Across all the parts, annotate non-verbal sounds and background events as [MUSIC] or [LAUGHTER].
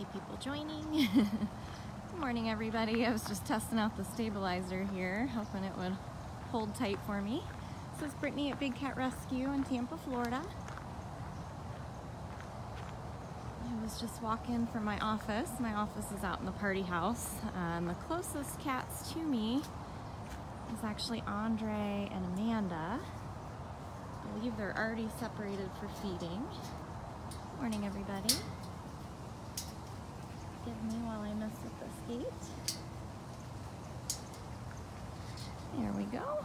see people joining. [LAUGHS] Good morning, everybody. I was just testing out the stabilizer here, hoping it would hold tight for me. This is Brittany at Big Cat Rescue in Tampa, Florida. I was just walking from my office. My office is out in the party house. Um, the closest cats to me is actually Andre and Amanda. I believe they're already separated for feeding. Morning, everybody. Give me while I mess with this gate. There we go.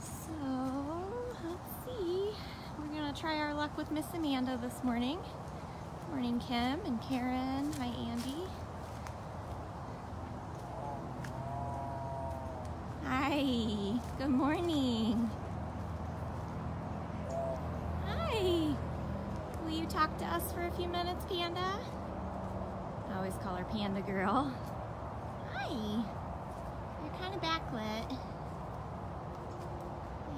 So, let's see. We're gonna try our luck with Miss Amanda this morning. Morning, Kim and Karen. Hi, Andy. Hi. Good morning. Hi. Will you talk to us for a few minutes, Panda? I always call her Panda Girl. Hi. You're kind of backlit.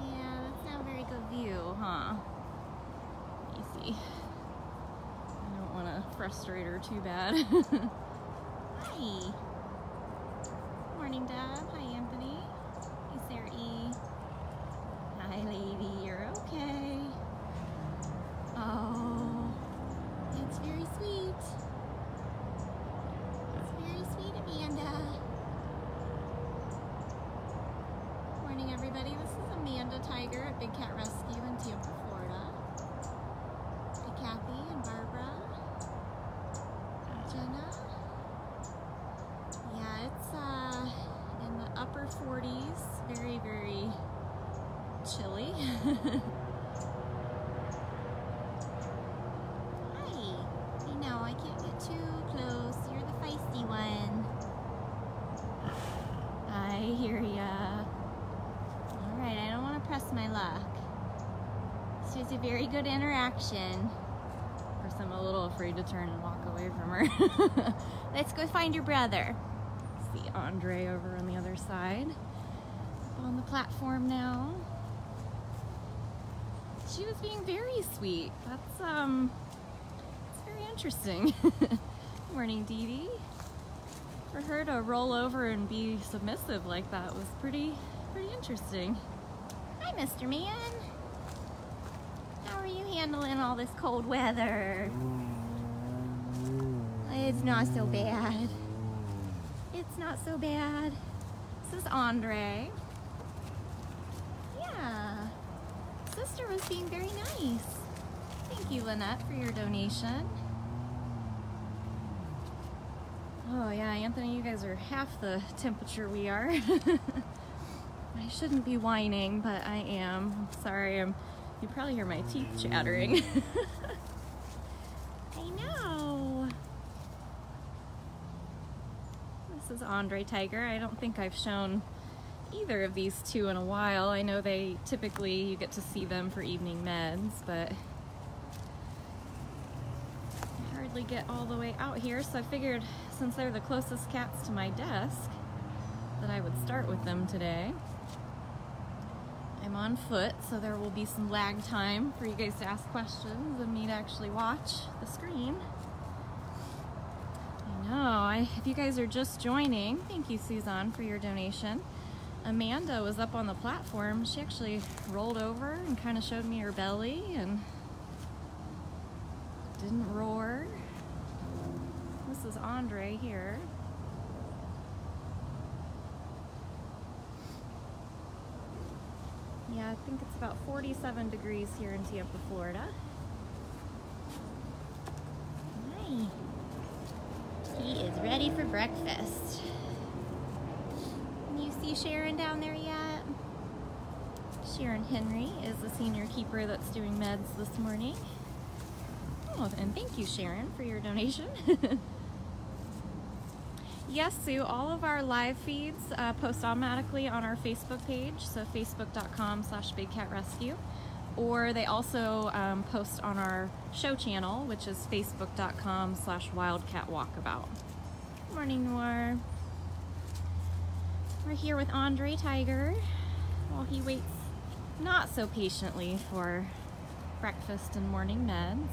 Yeah, that's not a very good view, huh? Me see. I don't want to frustrate her too bad. [LAUGHS] Hi. Morning, Deb. Hi, Anthony. Hey, Sarah E. Hi, lady. You're okay. Oh, it's very sweet. It's very sweet, Amanda. Morning, everybody. This is Amanda Tiger at Big Cat Rescue in Tampa, Florida. Hi, Kathy and Barbara. And Jenna. Yeah, it's uh, in the upper 40s. Very, very Hi. I can't get too close. You're the feisty one. I hear ya. Alright, I don't want to press my luck. This was a very good interaction. Of course, I'm a little afraid to turn and walk away from her. [LAUGHS] Let's go find your brother. See Andre over on the other side. On the platform now. She was being very sweet. That's, um, very interesting. [LAUGHS] Morning, Dee Dee. For her to roll over and be submissive like that was pretty, pretty interesting. Hi, Mr. Man. How are you handling all this cold weather? It's not so bad. It's not so bad. This is Andre. Yeah. Sister was being very nice. Thank you, Lynette, for your donation. Oh yeah, Anthony, you guys are half the temperature we are. [LAUGHS] I shouldn't be whining, but I am. Sorry, I'm, you probably hear my teeth chattering. [LAUGHS] I know. This is Andre Tiger. I don't think I've shown either of these two in a while. I know they typically, you get to see them for evening meds, but I hardly get all the way out here, so I figured since they're the closest cats to my desk, that I would start with them today. I'm on foot, so there will be some lag time for you guys to ask questions and me to actually watch the screen. I know, I, if you guys are just joining, thank you Suzanne for your donation. Amanda was up on the platform. She actually rolled over and kind of showed me her belly and didn't roar. This is Andre here. Yeah, I think it's about 47 degrees here in Tampa, Florida. Hi. He is ready for breakfast. You see Sharon down there yet? Sharon Henry is the senior keeper that's doing meds this morning. Oh, and thank you, Sharon, for your donation. [LAUGHS] yes, Sue, all of our live feeds uh, post automatically on our Facebook page, so facebook.com slash bigcatrescue, or they also um, post on our show channel, which is facebook.com slash wildcatwalkabout. Morning, Noir. We're here with Andre Tiger while he waits not so patiently for breakfast and morning meds.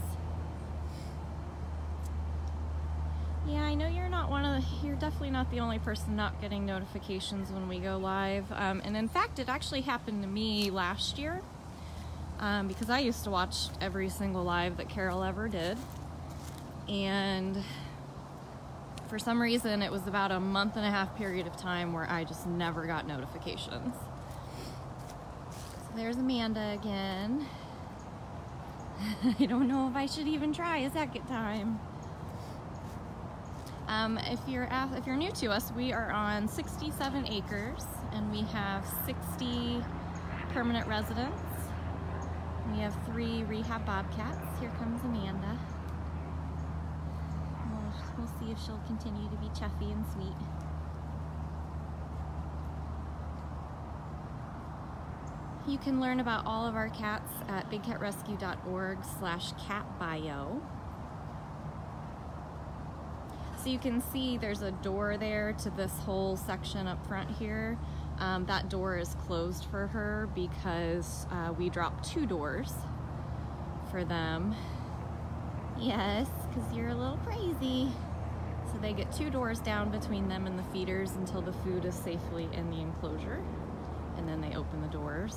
Yeah, I know you're not one of the, you're definitely not the only person not getting notifications when we go live. Um, and in fact, it actually happened to me last year um, because I used to watch every single live that Carol ever did. And for some reason, it was about a month and a half period of time where I just never got notifications. So there's Amanda again. [LAUGHS] I don't know if I should even try a second time. Um, if you're if you're new to us, we are on 67 acres and we have 60 permanent residents. We have three rehab bobcats. Here comes Amanda. We'll, see if she'll continue to be chuffy and sweet. You can learn about all of our cats at bigcatrescue.org slash catbio. So you can see there's a door there to this whole section up front here. Um, that door is closed for her because uh, we dropped two doors for them. Yes, because you're a little crazy. So they get two doors down between them and the feeders until the food is safely in the enclosure. And then they open the doors.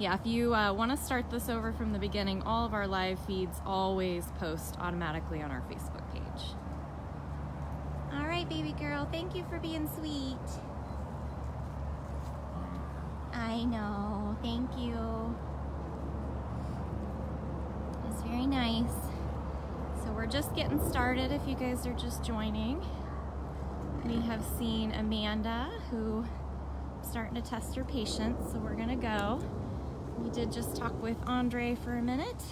Yeah, if you uh, want to start this over from the beginning, all of our live feeds always post automatically on our Facebook page. All right, baby girl, thank you for being sweet. I know, thank you. It's very nice. So we're just getting started if you guys are just joining. We have seen Amanda who starting to test her patience, so we're gonna go. We did just talk with Andre for a minute.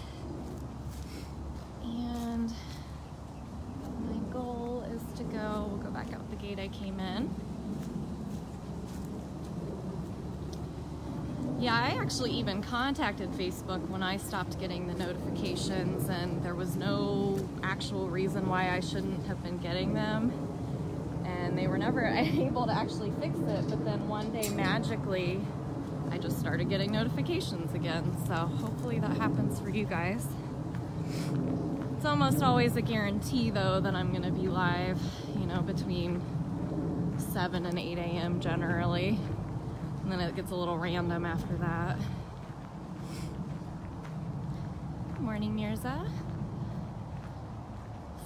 And my goal is to go, we'll go back out the gate I came in. Yeah, I actually even contacted Facebook when I stopped getting the notifications and there was no actual reason why I shouldn't have been getting them. And they were never [LAUGHS] able to actually fix it, but then one day magically I just started getting notifications again. So hopefully that happens for you guys. It's almost always a guarantee though that I'm gonna be live, you know, between 7 and 8 a.m. generally. And then it gets a little random after that. Good morning, Mirza.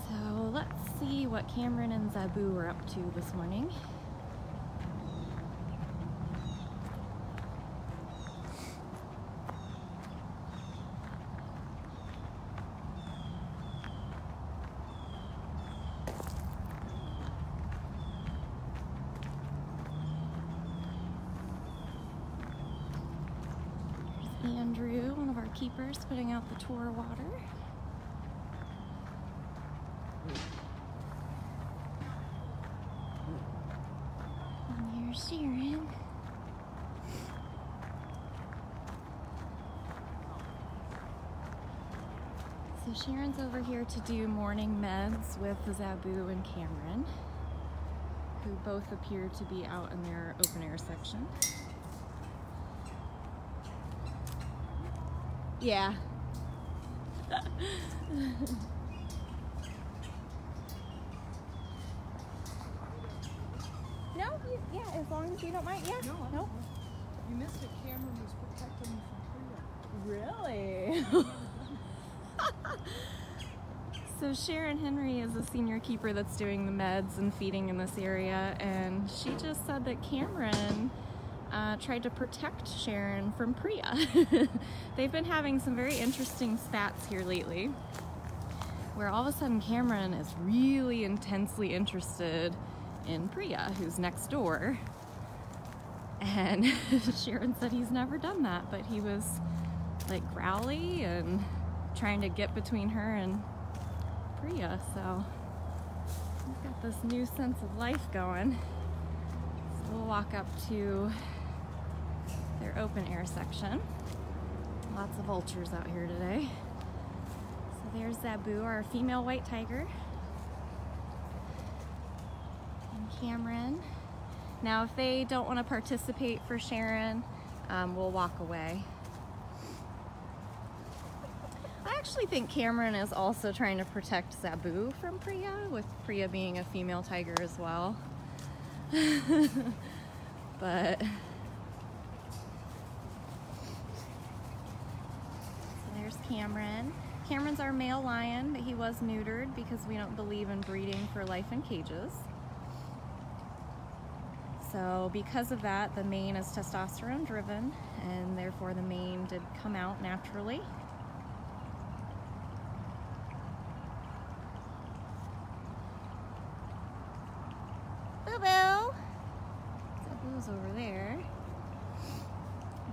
So let's see what Cameron and Zabu were up to this morning. Andrew, one of our keepers, putting out the tour water. And there's Sharon. So Sharon's over here to do morning meds with Zabu and Cameron, who both appear to be out in their open air section. Yeah. no, you, yeah, as long as you don't mind. Yeah. No, I no. You missed it. Cameron was protecting me from Really? [LAUGHS] so Sharon Henry is a senior keeper that's doing the meds and feeding in this area, and she just said that Cameron uh, tried to protect Sharon from Priya. [LAUGHS] They've been having some very interesting spats here lately, where all of a sudden Cameron is really intensely interested in Priya, who's next door. And [LAUGHS] Sharon said he's never done that, but he was like growly and trying to get between her and Priya. So he's got this new sense of life going. So we'll walk up to their open air section. Lots of vultures out here today. So there's Zabu, our female white tiger. And Cameron. Now if they don't want to participate for Sharon, um, we'll walk away. I actually think Cameron is also trying to protect Zabu from Priya, with Priya being a female tiger as well. [LAUGHS] but so there's Cameron. Cameron's our male lion, but he was neutered because we don't believe in breeding for life in cages. So because of that, the mane is testosterone driven and therefore the mane did come out naturally. Boo Boo! Boo's over there.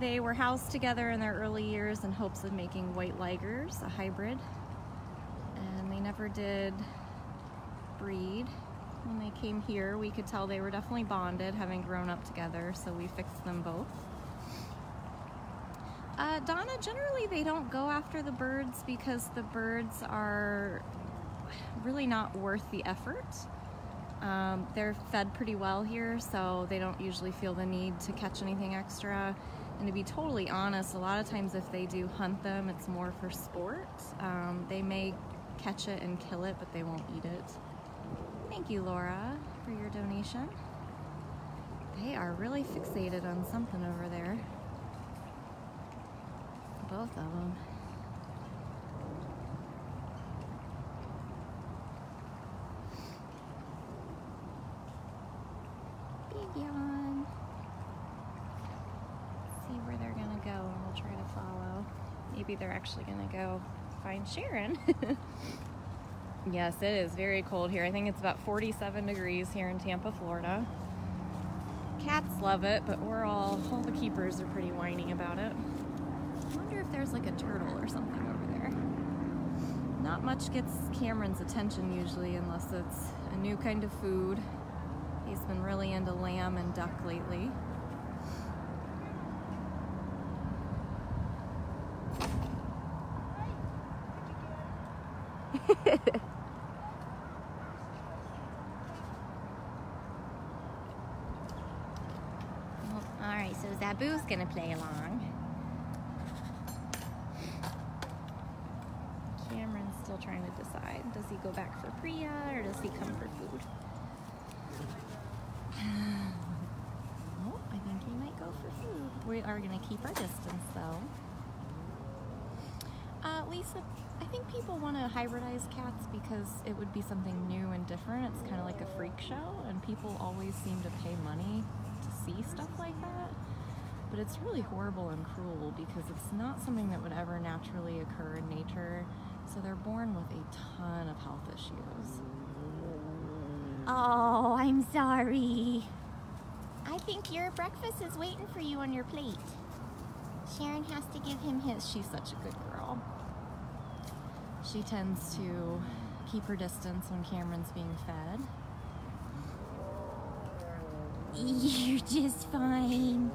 They were housed together in their early years in hopes of making white ligers, a hybrid, and they never did breed. When they came here, we could tell they were definitely bonded, having grown up together, so we fixed them both. Uh, Donna, generally they don't go after the birds because the birds are really not worth the effort. Um, they're fed pretty well here, so they don't usually feel the need to catch anything extra. And to be totally honest, a lot of times if they do hunt them, it's more for sport. Um, they may catch it and kill it, but they won't eat it. Thank you, Laura, for your donation. They are really fixated on something over there. Both of them. Big yawn. See where they're gonna go and we'll try to follow. Maybe they're actually gonna go find Sharon. [LAUGHS] yes, it is very cold here. I think it's about 47 degrees here in Tampa, Florida. Cats love it, but we're all, all the keepers are pretty whiny about it. I wonder if there's like a turtle or something over there. Not much gets Cameron's attention usually unless it's a new kind of food. He's been really into lamb and duck lately. Well, all Zabu's gonna play along. Cameron's still trying to decide. Does he go back for Priya or does he come for food? [SIGHS] oh, I think he might go for food. We are gonna keep our distance though. Uh, Lisa, I think people want to hybridize cats because it would be something new and different. It's kind of like a freak show, and people always seem to pay money to see stuff like that. But it's really horrible and cruel because it's not something that would ever naturally occur in nature. So they're born with a ton of health issues. Oh, I'm sorry. I think your breakfast is waiting for you on your plate. Sharon has to give him his. She's such a good girl. She tends to keep her distance when Cameron's being fed. You're just fine.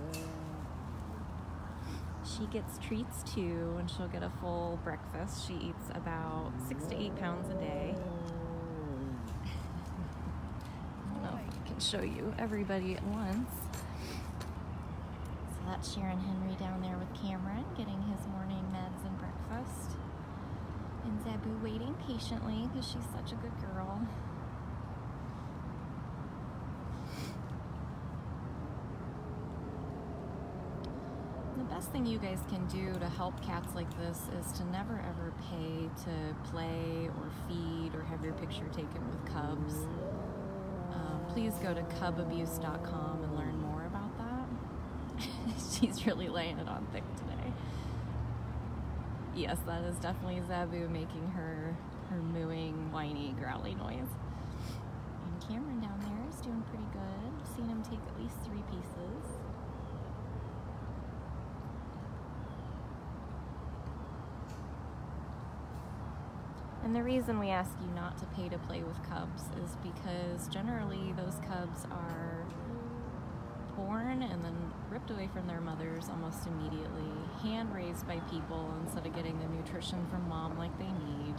She gets treats too, and she'll get a full breakfast. She eats about six to eight pounds a day. I don't know if I can show you everybody at once. So that's Sharon Henry down there with Cameron getting his morning meds and breakfast. And Zabu waiting patiently because she's such a good girl. Best thing you guys can do to help cats like this is to never ever pay to play or feed or have your picture taken with cubs. Uh, please go to cubabuse.com and learn more about that. [LAUGHS] She's really laying it on thick today. Yes, that is definitely Zabu making her her mooing, whiny, growly noise. And Cameron down there is doing pretty good. Seen him take at least three pieces. And the reason we ask you not to pay to play with cubs is because generally those cubs are born and then ripped away from their mothers almost immediately, hand raised by people instead of getting the nutrition from mom like they need.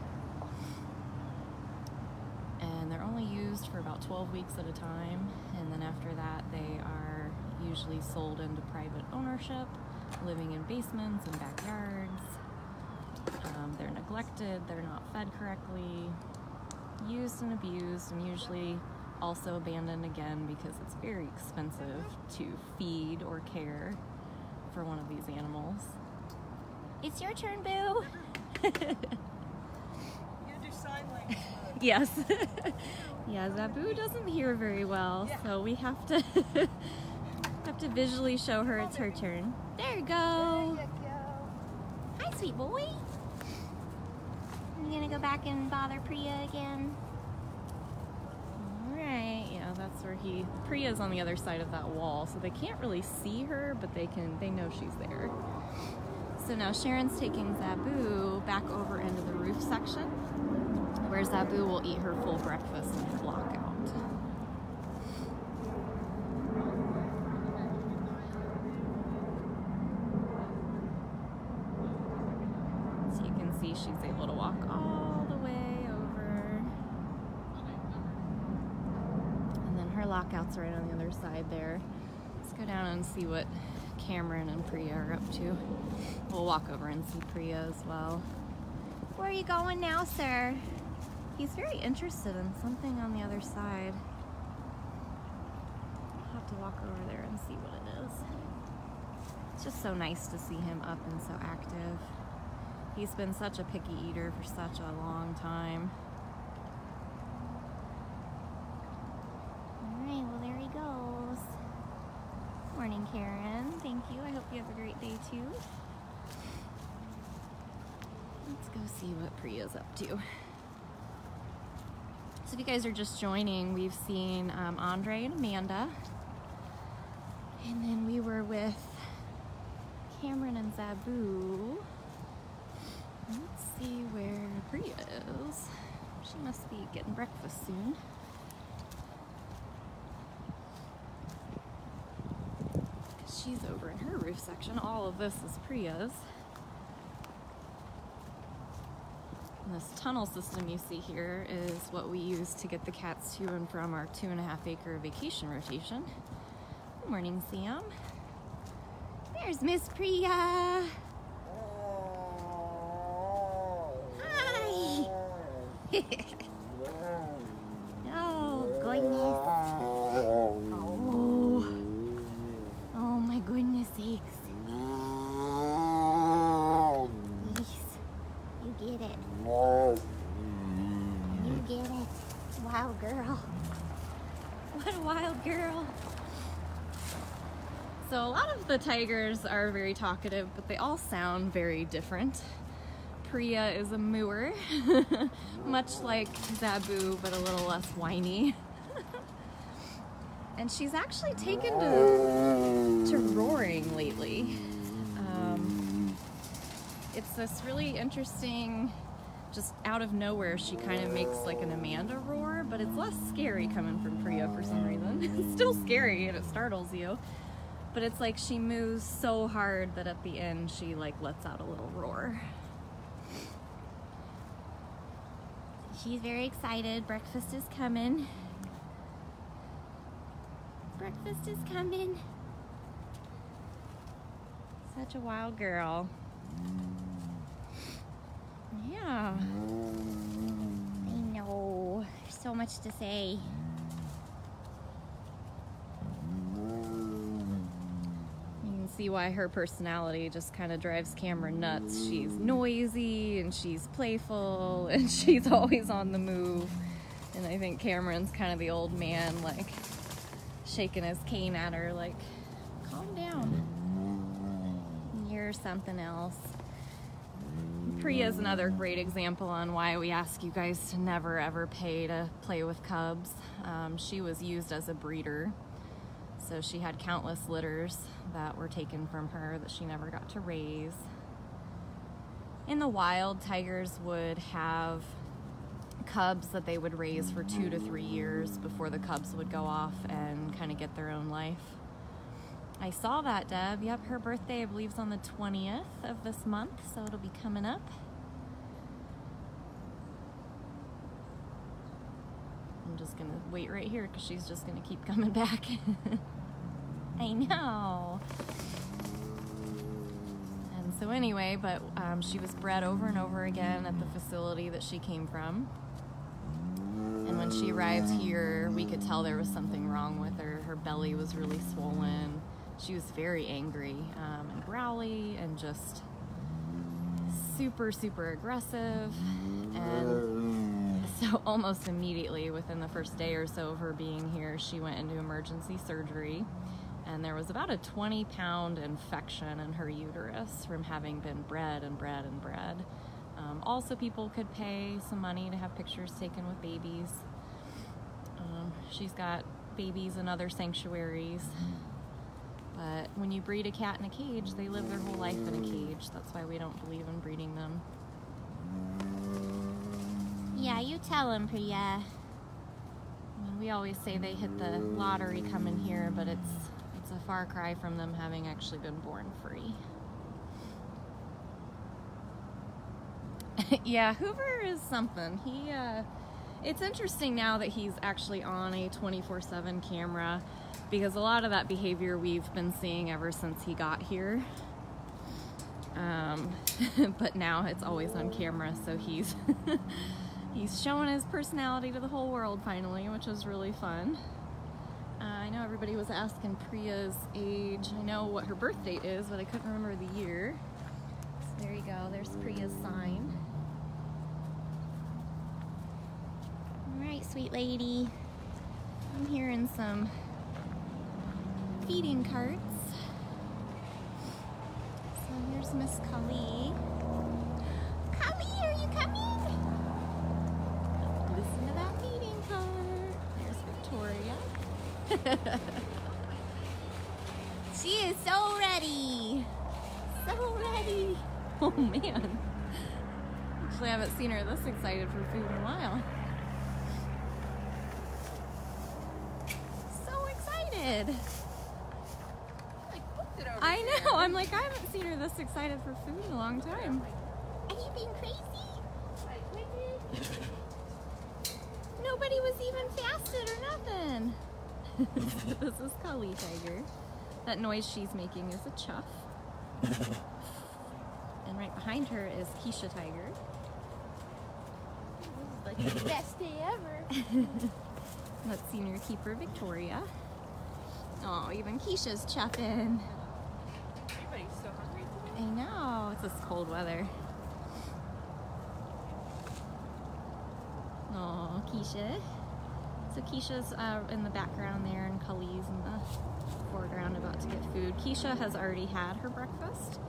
And they're only used for about 12 weeks at a time, and then after that, they are usually sold into private ownership, living in basements and backyards. Um, they're neglected, they're not fed correctly, used and abused, and usually also abandoned again because it's very expensive to feed or care for one of these animals. It's your turn, Boo. You [LAUGHS] do sign language. Yes. [LAUGHS] yeah, Zabu doesn't hear very well, so we have to [LAUGHS] have to visually show her it's her turn. There you go. Hi, sweet boy. Gonna go back and bother Priya again? All right. Yeah, that's where he Priya's on the other side of that wall, so they can't really see her, but they can they know she's there. So now Sharon's taking Zabu back over into the roof section, where Zabu will eat her full breakfast and block out. So you can see she's able to walk all the way over. And then her lockout's right on the other side there. Let's go down and see what Cameron and Priya are up to. We'll walk over and see Priya as well. Where are you going now, sir? He's very interested in something on the other side. I'll have to walk over there and see what it is. It's just so nice to see him up and so active. He's been such a picky eater for such a long time. All right, well, there he goes. Morning, Karen. Thank you. I hope you have a great day, too. Let's go see what Priya's up to. So if you guys are just joining, we've seen um, Andre and Amanda. And then we were with Cameron and Zabu. Let's see where Priya is. She must be getting breakfast soon. She's over in her roof section. All of this is Priya's. And this tunnel system you see here is what we use to get the cats to and from our two and a half acre vacation rotation. Good morning, Sam. There's Miss Priya. Hi. [LAUGHS] [LAUGHS] oh, goodness. Oh. Oh, my goodness sakes. Yes. You get it. You get it. Wow, girl. What a wild girl. So, a lot of the tigers are very talkative, but they all sound very different. Priya is a mooer, [LAUGHS] much like Zabu, but a little less whiny. [LAUGHS] and she's actually taken to, to roaring lately. Um, it's this really interesting, just out of nowhere, she kind of makes like an Amanda roar, but it's less scary coming from Priya for some reason. [LAUGHS] it's still scary and it startles you. But it's like she moves so hard that at the end she like lets out a little roar. She's very excited. Breakfast is coming. Breakfast is coming. Such a wild girl. Yeah. I know. There's so much to say. You can see why her personality just kind of drives Cameron nuts. She's noisy and she's playful [LAUGHS] and she's always on the move. And I think Cameron's kind of the old man, like shaking his cane at her, like, calm down. You're something else. Priya's another great example on why we ask you guys to never ever pay to play with cubs. Um, she was used as a breeder. So she had countless litters that were taken from her that she never got to raise. In the wild, tigers would have cubs that they would raise for two to three years before the cubs would go off and kind of get their own life. I saw that, Deb. Yep, her birthday, I believe, is on the 20th of this month, so it'll be coming up. I'm just gonna wait right here because she's just gonna keep coming [LAUGHS] back. I know. And so anyway, but um, she was bred over and over again at the facility that she came from. And when she arrived here, we could tell there was something wrong with her. Her belly was really swollen. She was very angry um, and growly and just super, super aggressive. And so, almost immediately, within the first day or so of her being here, she went into emergency surgery. And there was about a 20 pound infection in her uterus from having been bred and bred and bred. Um, also, people could pay some money to have pictures taken with babies. Um, she's got babies in other sanctuaries. But when you breed a cat in a cage, they live their whole life in a cage. That's why we don't believe in breeding them. Yeah, you tell him, Priya. We always say they hit the lottery coming here, but it's it's a far cry from them having actually been born free. [LAUGHS] yeah, Hoover is something. He uh it's interesting now that he's actually on a 24/7 camera because a lot of that behavior we've been seeing ever since he got here. Um, [LAUGHS] but now it's always on camera, so he's [LAUGHS] he's showing his personality to the whole world finally, which is really fun. Know everybody was asking Priya's age. I know what her birth date is, but I couldn't remember the year. So there you go. There's Priya's sign. All right, sweet lady. I'm hearing some feeding carts. So here's Miss. Kali, are you coming? Listen to that feeding cart. There's Victoria. [LAUGHS] She is so ready. So ready. Oh man. Actually, I haven't seen her this excited for food in a while. So excited. I know. I'm like, I haven't seen her this excited for food in a long time. Are you being crazy? [LAUGHS] Nobody was even fasted or nothing. [LAUGHS] this is Kali Tiger. That noise she's making is a chuff. [LAUGHS] and right behind her is Keisha Tiger. This is like the best day ever. [LAUGHS] That's senior keeper Victoria. Oh, even Keisha's chuffing. Everybody's so hungry today. I know. It's this cold weather. Oh, Keisha. So Keisha's uh, in the background there, and Kali's in the foreground about to get food. Keisha has already had her breakfast.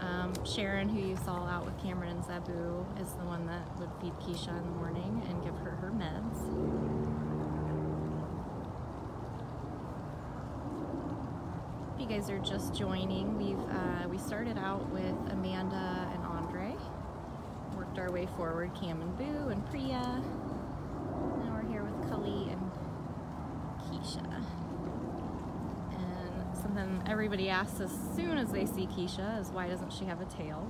Um, Sharon, who you saw out with Cameron and Zabu, is the one that would feed Keisha in the morning and give her her meds. You guys are just joining, we've uh, we started out with Amanda and Andre, worked our way forward, Cam and Boo and Priya. Now we're here with Kali and Keisha. And something everybody asks as soon as they see Keisha is why doesn't she have a tail?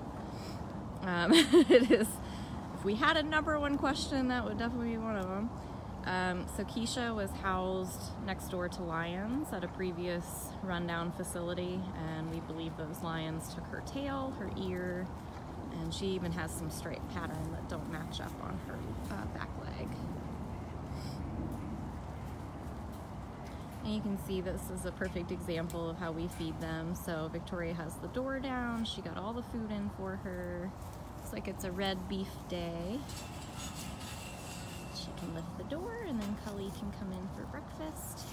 Um, [LAUGHS] it is. If we had a number one question, that would definitely be one of them. Um, so Keisha was housed next door to lions at a previous rundown facility, and we believe those lions took her tail, her ear, and she even has some stripe pattern that don't match up on her uh, back leg. And you can see this is a perfect example of how we feed them. So Victoria has the door down, she got all the food in for her. Looks like it's a red beef day. She can lift the door and then Kali can come in for breakfast.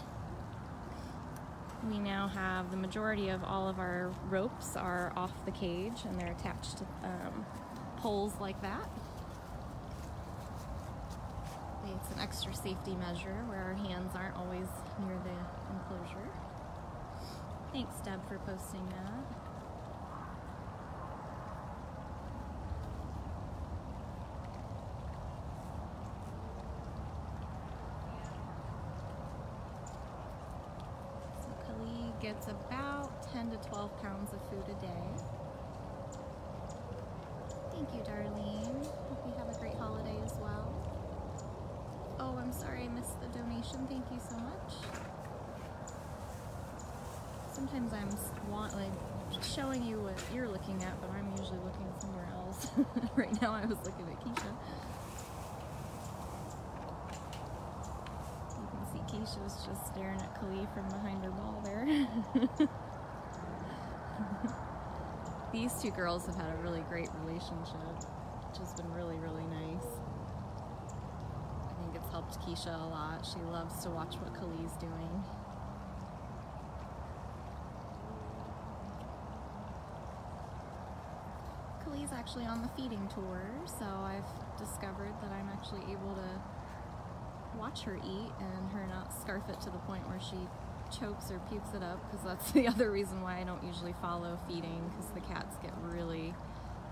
We now have the majority of all of our ropes are off the cage and they're attached to um, poles like that. It's an extra safety measure where our hands aren't always near the enclosure. Thanks, Deb, for posting that. So Kali gets about 10 to 12 pounds of food a day. Thank you, Darlene. Hope you have a great holiday as well. Oh, I'm sorry I missed the donation. Thank you so much. Sometimes I'm want like showing you what you're looking at, but I'm usually looking somewhere else. [LAUGHS] right now I was looking at Keisha. You can see Keisha's just staring at Kali from behind her ball there. [LAUGHS] These two girls have had a really great relationship, which has been really, really nice. I think it's helped Keisha a lot. She loves to watch what Kali's doing. Kali's actually on the feeding tour, so I've discovered that I'm actually able to watch her eat and her not scarf it to the point where she chokes or pukes it up because that's [LAUGHS] the other reason why I don't usually follow feeding because the cats get really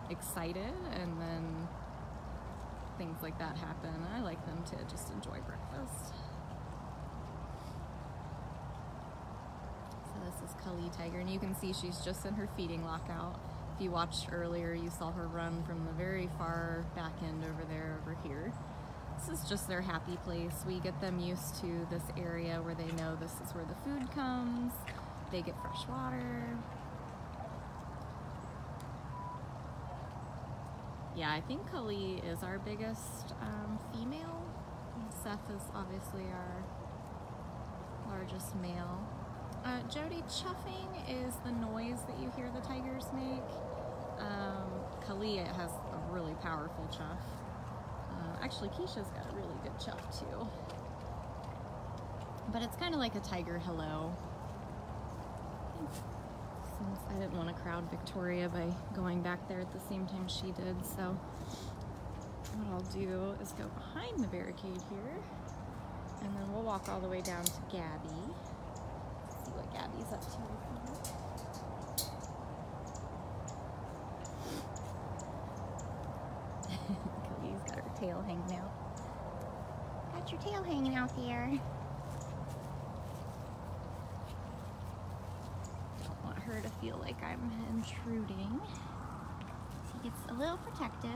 excited and then things like that happen. I like them to just enjoy breakfast. So this is Kali Tiger and you can see she's just in her feeding lockout. If you watched earlier you saw her run from the very far back end over there over here. This is just their happy place. We get them used to this area where they know this is where the food comes. They get fresh water. Yeah, I think Kali is our biggest um, female. Seth is obviously our largest male. Uh, Jody, chuffing is the noise that you hear the tigers make. Um, Kali has a really powerful chuff. Uh, actually, Keisha's got a really good chuff too. But it's kind of like a tiger hello. Since I didn't want to crowd Victoria by going back there at the same time she did, so what I'll do is go behind the barricade here, and then we'll walk all the way down to Gabby. See what Gabby's up to. Kali's [LAUGHS] got her tail hanging out. Got your tail hanging out there. Don't want her to feel like I'm intruding. She gets a little protective.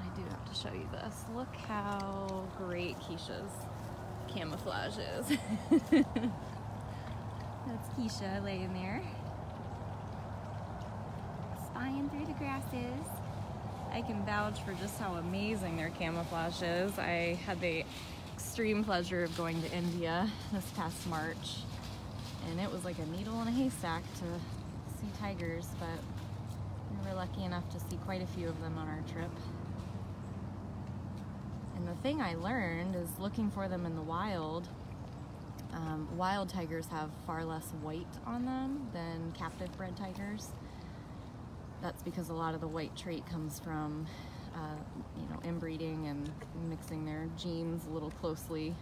I do have to show you this. Look how great Keisha's camouflage is. [LAUGHS] That's Keisha laying there. Spying through the grasses. I can vouch for just how amazing their camouflage is. I had the extreme pleasure of going to India this past March, and it was like a needle in a haystack to see tigers, but we were lucky enough to see quite a few of them on our trip. And the thing I learned is looking for them in the wild. Um, wild tigers have far less white on them than captive bred tigers that's because a lot of the white trait comes from uh, you know inbreeding and mixing their genes a little closely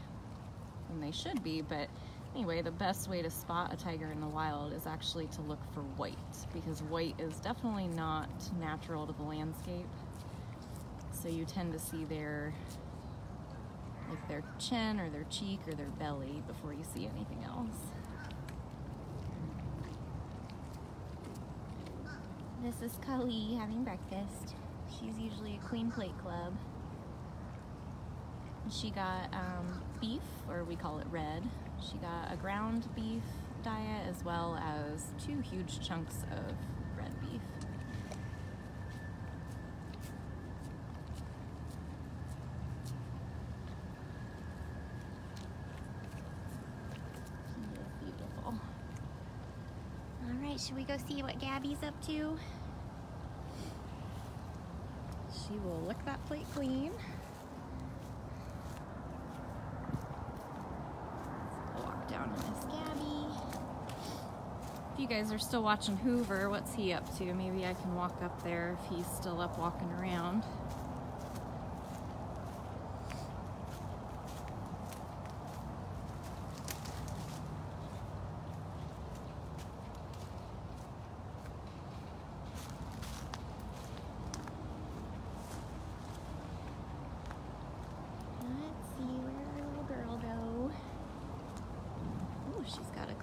than they should be. But anyway the best way to spot a tiger in the wild is actually to look for white because white is definitely not natural to the landscape. So you tend to see their like their chin or their cheek or their belly before you see anything else This is Kali having breakfast. She's usually a Queen Plate Club. She got um, beef, or we call it red. She got a ground beef diet as well as two huge chunks of red beef. She is beautiful. All right, should we go see what Gabby's up to? She will lick that plate clean. Walk down to Miss Gabby. If you guys are still watching Hoover, what's he up to? Maybe I can walk up there if he's still up walking around.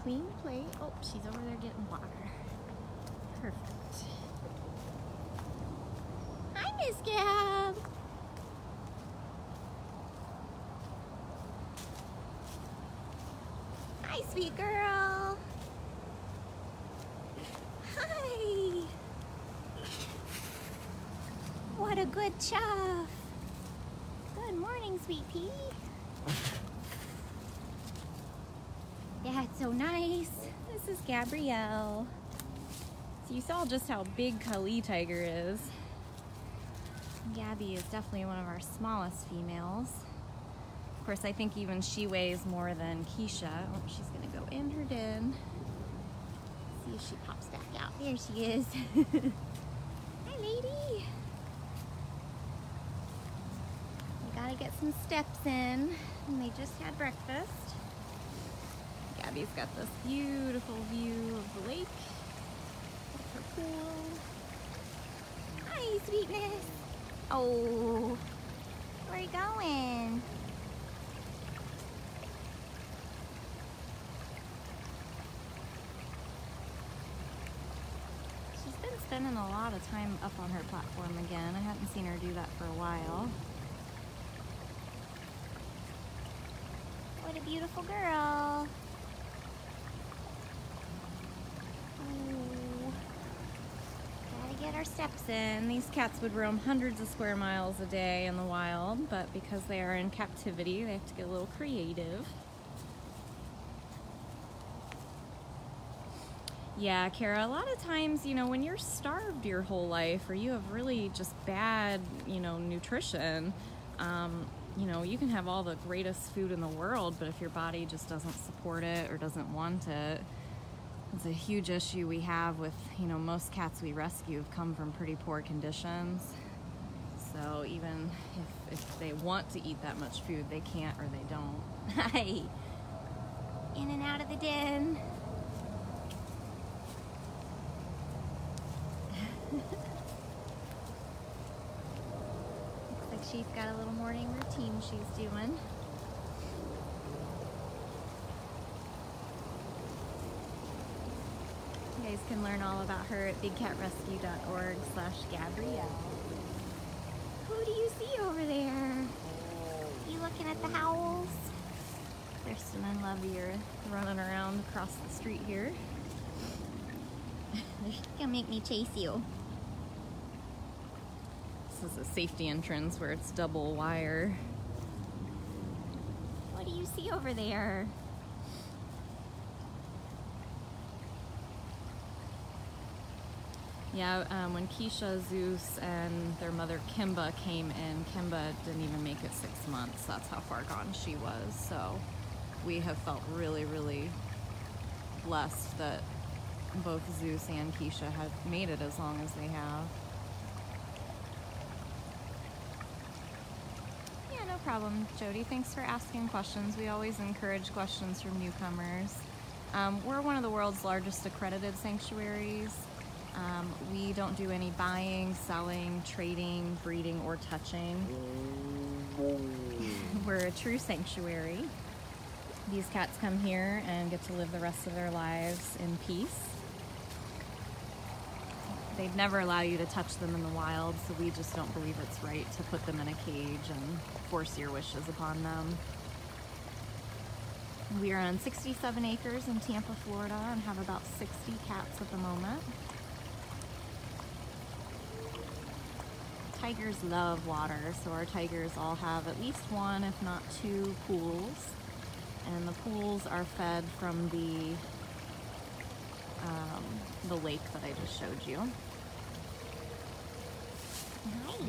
clean plate. Oh, she's over there getting water. Perfect. Hi, Miss Gab. Hi, sweet girl. Hi. What a good chuff. Good morning, sweet pea. [LAUGHS] Gabrielle. So you saw just how big Kali Tiger is. Gabby is definitely one of our smallest females. Of course, I think even she weighs more than Keisha. Oh, she's gonna go in her den. See if she pops back out. There she is. [LAUGHS] Hi, lady. We gotta get some steps in. And they just had breakfast. Gabby's got this beautiful view of the lake. Her pool. Hi, sweetness. Oh, where are you going? She's been spending a lot of time up on her platform again. I hadn't seen her do that for a while. What a beautiful girl. Ooh. Gotta get our steps in. These cats would roam hundreds of square miles a day in the wild, but because they are in captivity, they have to get a little creative. Yeah, Kara, a lot of times, you know, when you're starved your whole life or you have really just bad, you know, nutrition, um, you know, you can have all the greatest food in the world, but if your body just doesn't support it or doesn't want it, it's a huge issue we have with, you know, most cats we rescue have come from pretty poor conditions. So even if, if they want to eat that much food, they can't or they don't. [LAUGHS] Hi. In and out of the den. [LAUGHS] Looks like she's got a little morning routine she's doing. You guys can learn all about her at bigcatrescue.org slash Gabrielle. Who do you see over there? You looking at the howls? Kristen and Lovey are running around across the street here. [LAUGHS] She's gonna make me chase you. This is a safety entrance where it's double wire. What do you see over there? Yeah, um, when Keisha, Zeus, and their mother Kimba came in, Kimba didn't even make it six months. That's how far gone she was. So we have felt really, really blessed that both Zeus and Keisha have made it as long as they have. Yeah, no problem, Jody. Thanks for asking questions. We always encourage questions from newcomers. Um, we're one of the world's largest accredited sanctuaries. Um, we don't do any buying, selling, trading, breeding, or touching. [LAUGHS] We're a true sanctuary. These cats come here and get to live the rest of their lives in peace. They'd never allow you to touch them in the wild, so we just don't believe it's right to put them in a cage and force your wishes upon them. We are on 67 acres in Tampa, Florida, and have about 60 cats at the moment. Tigers love water, so our tigers all have at least one, if not two, pools. And the pools are fed from the um, the lake that I just showed you. Hi.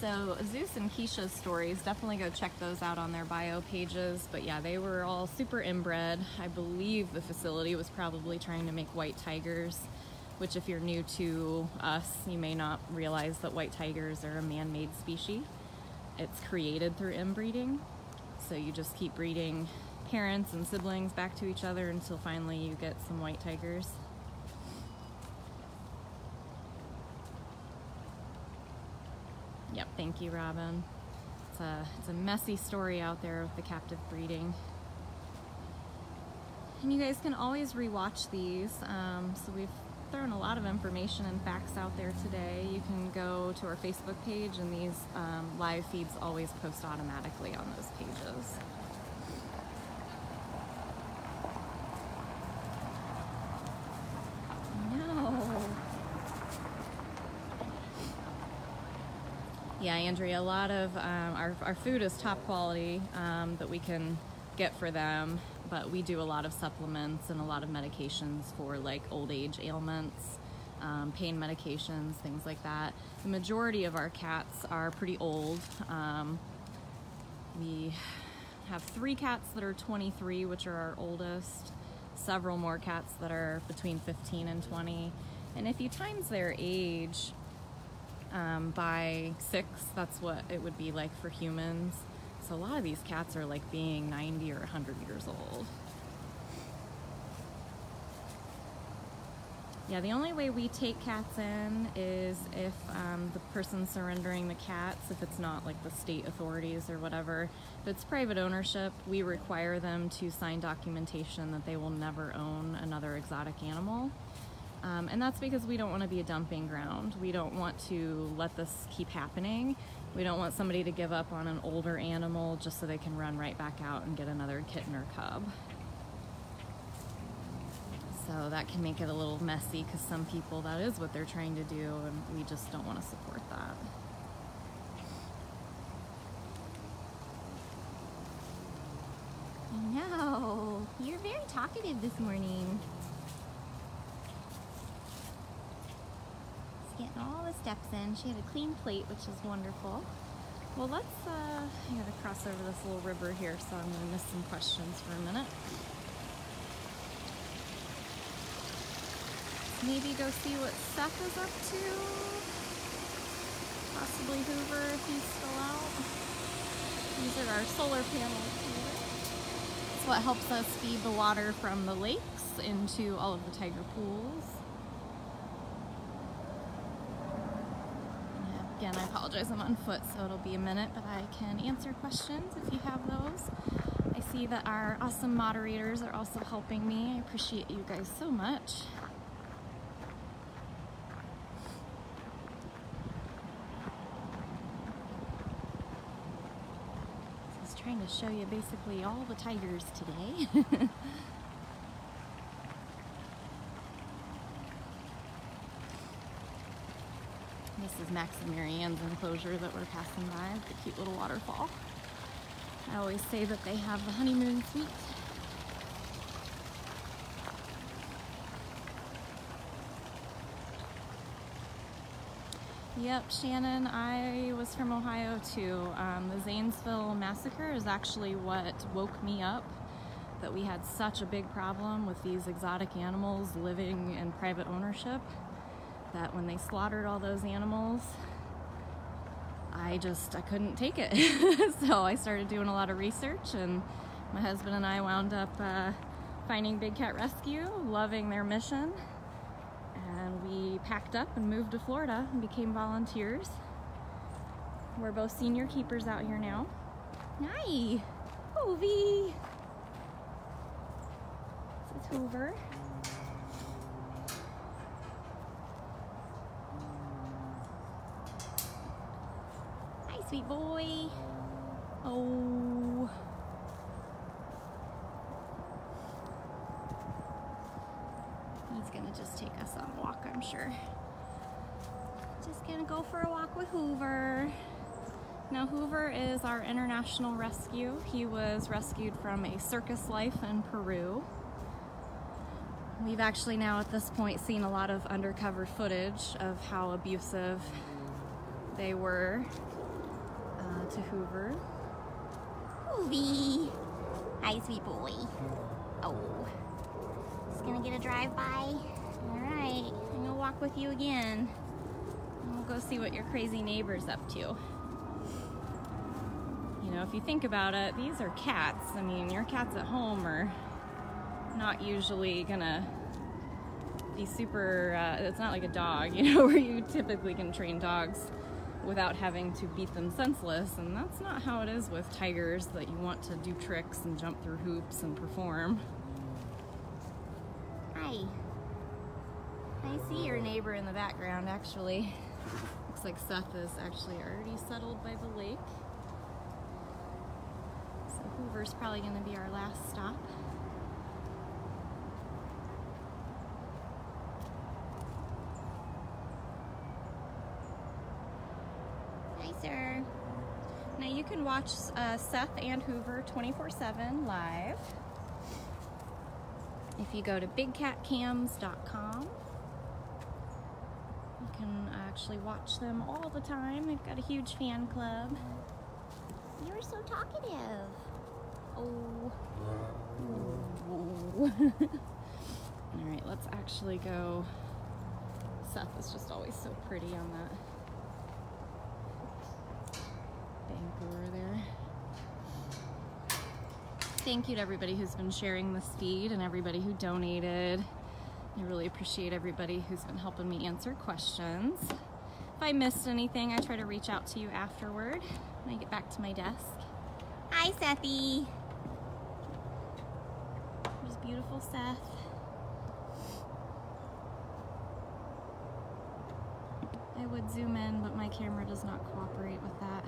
So Zeus and Keisha's stories, definitely go check those out on their bio pages. But yeah, they were all super inbred. I believe the facility was probably trying to make white tigers, which if you're new to us, you may not realize that white tigers are a man-made species. It's created through inbreeding. So you just keep breeding parents and siblings back to each other until finally you get some white tigers. Yep, thank you, Robin. It's a, it's a messy story out there with the captive breeding. And you guys can always rewatch these. Um, so we've throwing a lot of information and facts out there today. You can go to our Facebook page, and these um, live feeds always post automatically on those pages. No. Yeah, Andrea, a lot of um, our, our food is top quality um, that we can get for them, but we do a lot of supplements and a lot of medications for like old age ailments, um, pain medications, things like that. The majority of our cats are pretty old. Um, we have three cats that are 23, which are our oldest, several more cats that are between 15 and 20. And if you times their age um, by six, that's what it would be like for humans. So a lot of these cats are like being 90 or 100 years old. Yeah, the only way we take cats in is if um, the person surrendering the cats, if it's not like the state authorities or whatever. If it's private ownership, we require them to sign documentation that they will never own another exotic animal. Um, and that's because we don't want to be a dumping ground. We don't want to let this keep happening. We don't want somebody to give up on an older animal just so they can run right back out and get another kitten or cub. So that can make it a little messy because some people, that is what they're trying to do, and we just don't want to support that. I know. You're very talkative this morning. Getting all the steps in. She had a clean plate, which is wonderful. Well, let's, uh, I gotta cross over this little river here, so I'm gonna miss some questions for a minute. Maybe go see what Seth is up to. Possibly Hoover if he's still out. These are our solar panels here. It's what helps us feed the water from the lakes into all of the tiger pools. Yeah, Again, I apologize, I'm on foot, so it'll be a minute, but I can answer questions if you have those. I see that our awesome moderators are also helping me. I appreciate you guys so much. Trying to show you basically all the tigers today. [LAUGHS] is Max and Marianne's enclosure that we're passing by, the cute little waterfall. I always say that they have the honeymoon suite. Yep, Shannon, I was from Ohio too. Um, the Zanesville massacre is actually what woke me up that we had such a big problem with these exotic animals living in private ownership that when they slaughtered all those animals, I just I couldn't take it. [LAUGHS] so I started doing a lot of research, and my husband and I wound up uh, finding Big Cat Rescue, loving their mission, and we packed up and moved to Florida and became volunteers. We're both senior keepers out here now. Hi, Hoovy. Is Hoover. Sweet boy. Oh. He's gonna just take us on a walk, I'm sure. Just gonna go for a walk with Hoover. Now, Hoover is our international rescue. He was rescued from a circus life in Peru. We've actually now at this point seen a lot of undercover footage of how abusive they were to Hoover. Hoovy. Hi, sweet boy. Oh. Just gonna get a drive-by. All right, I'm gonna walk with you again. And we'll go see what your crazy neighbor's up to. You know, if you think about it, these are cats. I mean, your cats at home are not usually gonna be super, uh, it's not like a dog, [LAUGHS] you know, where you typically can train dogs without having to beat them senseless. And that's not how it is with tigers that you want to do tricks and jump through hoops and perform. Hi. I see your neighbor in the background actually. Looks like Seth is actually already settled by the lake. So Hoover's probably going to be our last stop. Hi, sir. Now you can watch uh, Seth and Hoover 24-7 live. If you go to bigcatcams.com, you can actually watch them all the time. They've got a huge fan club. You're so talkative. Oh. [LAUGHS] all right, let's actually go. Seth is just always so pretty on that there. Thank you to everybody who's been sharing this feed and everybody who donated. I really appreciate everybody who's been helping me answer questions. If I missed anything, I try to reach out to you afterward when I get back to my desk. Hi, Sethy. There's beautiful Seth. I would zoom in, but my camera does not cooperate with that.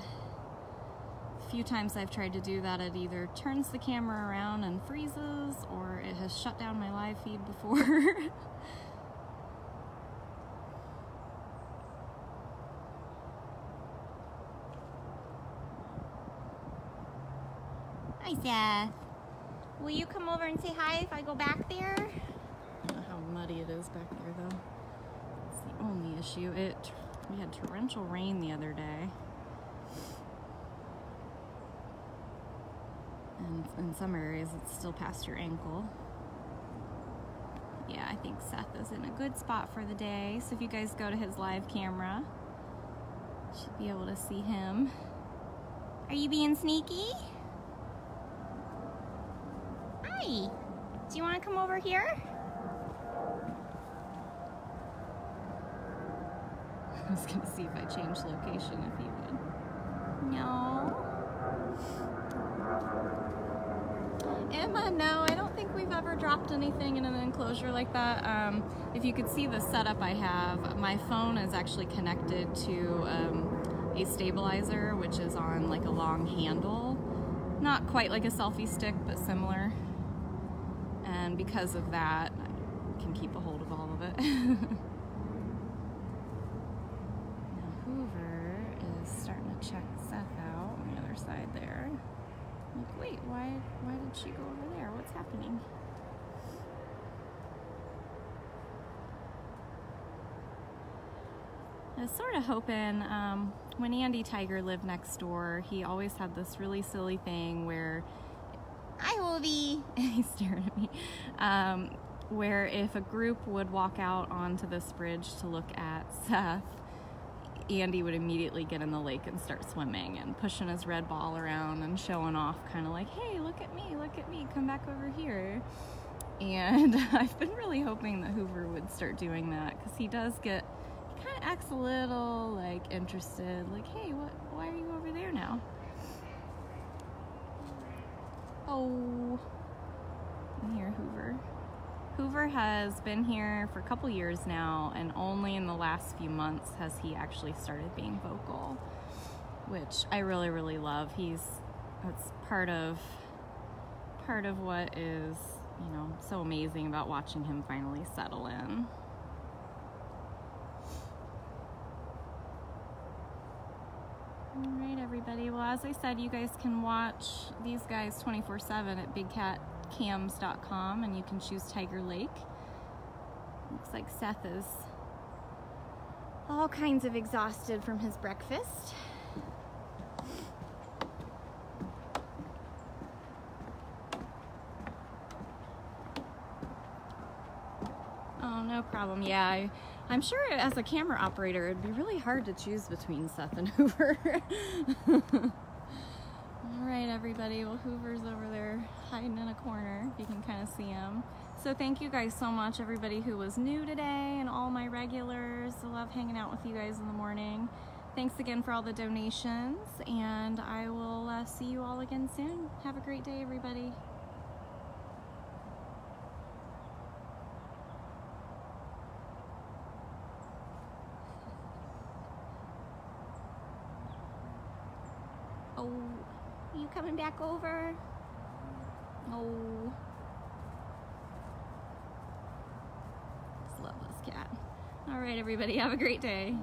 A few times I've tried to do that, it either turns the camera around and freezes, or it has shut down my live feed before. [LAUGHS] Hi, Seth. Will you come over and say hi if I go back there? I don't know how muddy it is back there, though. It's the only issue. It we had torrential rain the other day. And in some areas, it's still past your ankle. Yeah, I think Seth is in a good spot for the day. So if you guys go to his live camera, you should be able to see him. Are you being sneaky? Hi. Do you want to come over here? [LAUGHS] I was gonna see if I changed location if he would. No. Emma, no, I don't think we've ever dropped anything in an enclosure like that. Um, if you could see the setup I have, my phone is actually connected to um, a stabilizer, which is on like a long handle. Not quite like a selfie stick, but similar. And because of that, I can keep a hold of all of it. [LAUGHS] now Hoover is starting to check Seth out on the other side there. Like, wait, why why did she go over there? What's happening? I was sort of hoping um, when Andy Tiger lived next door, he always had this really silly thing where Hi, Ovi. [LAUGHS] he's staring at me. Um, where if a group would walk out onto this bridge to look at Seth, Andy would immediately get in the lake and start swimming and pushing his red ball around and showing off, kind of like, hey, look at me, look at me, come back over here. And [LAUGHS] I've been really hoping that Hoover would start doing that because he does get, he kind of acts a little like interested, like, hey, what, why are you over there now? Oh, here, Hoover. Hoover has been here for a couple years now, and only in the last few months has he actually started being vocal, which I really, really love. He's that's part of part of what is, you know, so amazing about watching him finally settle in. All right, everybody. Well, as I said, you guys can watch these guys 24 7 at bigcatcams.com and you can choose Tiger Lake. Looks like Seth is all kinds of exhausted from his breakfast. Oh, no problem. Yeah, I, I'm sure as a camera operator, it'd be really hard to choose between Seth and [LAUGHS] Hoover. Right, everybody. Well, Hoover's over there hiding in a corner, you can kind of see him. So thank you guys so much, everybody who was new today and all my regulars. I love hanging out with you guys in the morning. Thanks again for all the donations, and I will uh, see you all again soon. Have a great day, everybody. Oh, are you coming back over? Oh. Just love this cat. All right, everybody, have a great day.